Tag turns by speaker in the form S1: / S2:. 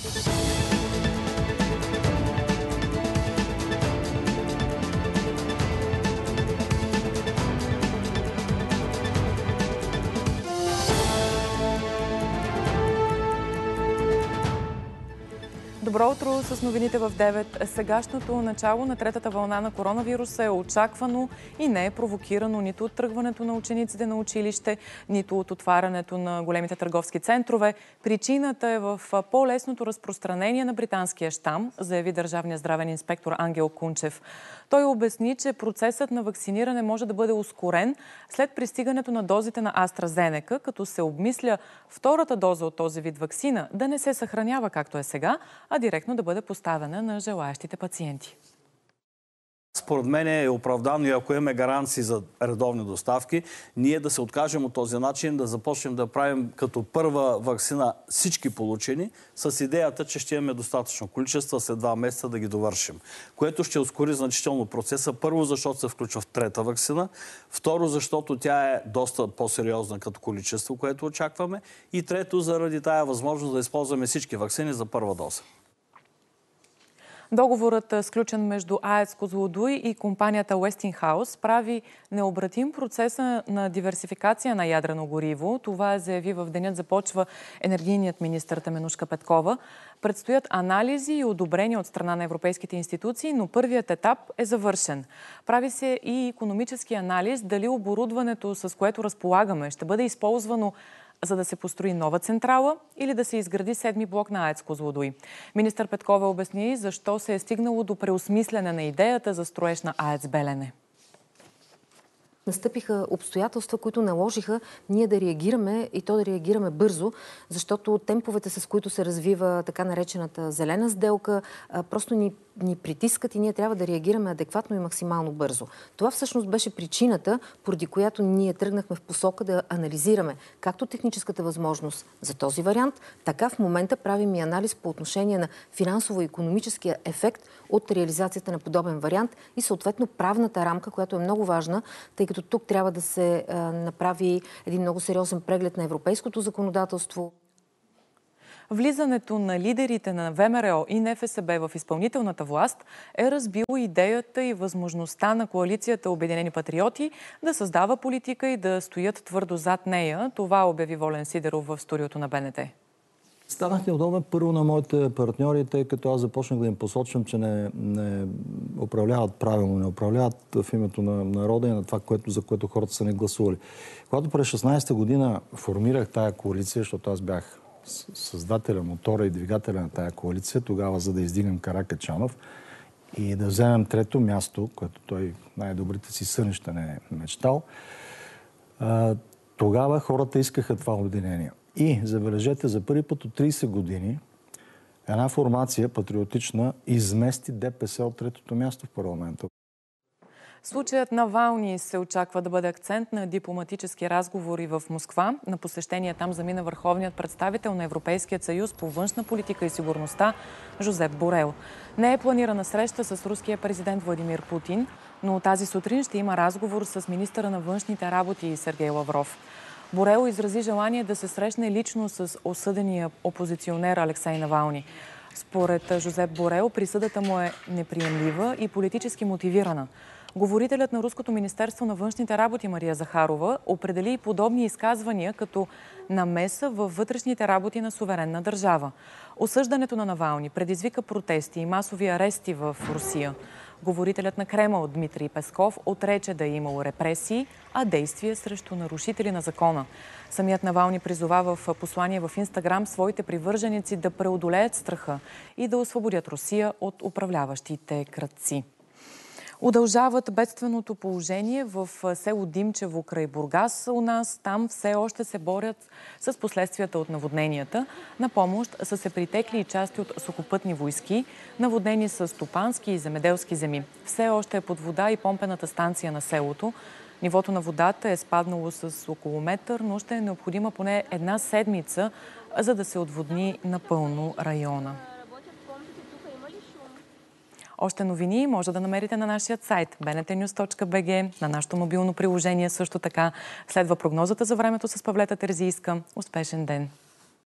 S1: Thank you. Добро утро с новините в 9. Сегашното начало на третата вълна на коронавируса е очаквано и не е провокирано нито от тръгването на учениците на училище, нито от отварянето на големите търговски центрове. Причината е в по-лесното разпространение на британския щам, заяви държавният здравен инспектор Ангел Кунчев. Той обясни, че процесът на вакциниране може да бъде ускорен след пристигането на дозите на AstraZeneca, като се обмисля втората доза от този вид вакцина да не се съхранява както е сега, а директно да бъде поставена на желаящите пациенти.
S2: Според мен е оправдано и ако имаме гаранции за редовни доставки, ние да се откажем от този начин, да започнем да правим като първа вакцина всички получени, с идеята, че ще имаме достатъчно количество след два месеца да ги довършим. Което ще ускори значително процеса. Първо, защото се включва в трета вакцина. Второ, защото тя е доста по-сериозна като количество, което очакваме. И трето, заради тая възможност да използваме всички вакцини за първа доза.
S1: Договорът, сключен между АЕЦ Козлодуй и компанията Westinghouse, прави необратим процеса на диверсификация на ядрено гориво. Това заяви в денят започва енергийният министр Теменушка Петкова. Предстоят анализи и одобрения от страна на европейските институции, но първият етап е завършен. Прави се и економически анализ дали оборудването, с което разполагаме, ще бъде използвано за да се построи нова централа или да се изгради седми блок на АЕЦ Козлодуй. Министър Петкова обясни защо се е стигнало до преосмислене на идеята за строеж на АЕЦ Белене
S3: настъпиха обстоятелства, които наложиха ние да реагираме и то да реагираме бързо, защото темповете, с които се развива така наречената зелена сделка, просто ни ни притискат и ние трябва да реагираме адекватно и максимално бързо. Това всъщност беше причината, поради която ние тръгнахме в посока да анализираме както техническата възможност за този вариант, така в момента правим и анализ по отношение на финансово-економическия ефект от реализацията на подобен вариант и съответно правната рамка, която е много важна, тъй като тук трябва да се направи един много сериозен преглед на европейското законодателство.
S1: Влизането на лидерите на ВМРО и НФСБ в изпълнителната власт е разбило идеята и възможността на коалицията Обединени патриоти да създава политика и да стоят твърдо зад нея. Това обяви Волен Сидеров в студиото на БНТ.
S4: Станах неудобен първо на моите партньори, тъй като аз започнах да им посочвам, че не, не управляват правилно, не управляват в името на народа и на това, което, за което хората са не гласували. Когато през 16-та година формирах тая коалиция, защото аз бях създателя, мотора и двигателя на тая коалиция, тогава за да издигнем Каракачанов и да вземем трето място, което той най-добрите си сънища не е мечтал, тогава хората искаха това обединение. И, забележете, за първи път от 30 години една формация патриотична измести ДПС от третото място в парламента.
S1: Случаят на Вални се очаква да бъде акцент на дипломатически разговори в Москва. На посещение там замина върховният представител на Европейският съюз по външна политика и сигурността Жозеп Борел. Не е планирана среща с руския президент Владимир Путин, но тази сутрин ще има разговор с министъра на външните работи Сергей Лавров. Борел изрази желание да се срещне лично с осъдения опозиционер Алексей Навални. Според Жозеп Борел, присъдата му е неприемлива и политически мотивирана. Говорителят на Руското министерство на външните работи Мария Захарова определи и подобни изказвания като намеса във вътрешните работи на суверенна държава. Осъждането на Навални предизвика протести и масови арести в Русия. Говорителят на Кремъл Дмитрий Песков отрече да е имало репресии, а действия срещу нарушители на закона. Самият Навални призова в послание в Инстаграм своите привърженици да преодолеят страха и да освободят Русия от управляващите кръци. Удължават бедственото положение в село Димчево край Бургас у нас. Там все още се борят с последствията от наводненията. На помощ са се притекли и части от сухопътни войски, наводнени с стопански и земеделски земи. Все още е под вода и помпената станция на селото. Нивото на водата е спаднало с около метър, но ще е необходима поне една седмица, за да се отводни напълно района. Още новини може да намерите на нашия сайт bntnews.bg, на нашето мобилно приложение също така. Следва прогнозата за времето с Павлета Терзийска. Успешен ден!